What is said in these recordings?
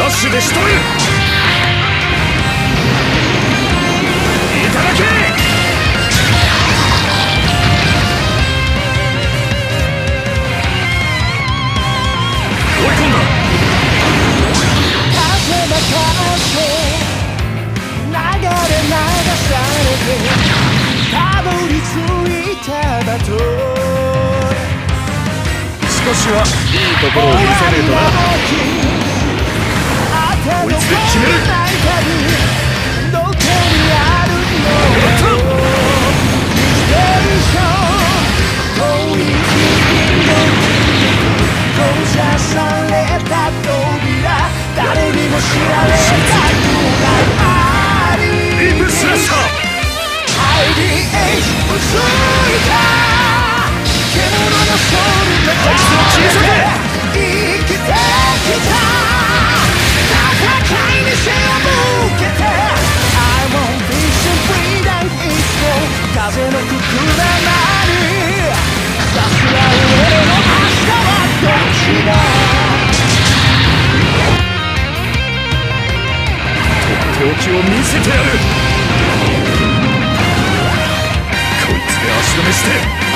ラッシュで仕留める。いただけ！追い込んだ。風任せ流れ流されてたどり着いた少しはいいところを見せねえとな知られたくないだとっておきを見せてやる。こいつで足止めして。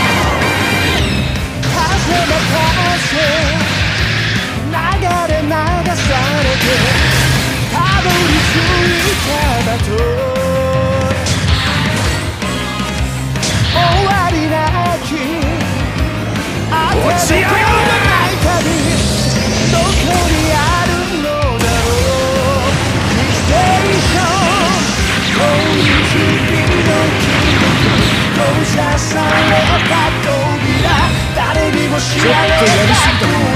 誰にっ知やりすぎた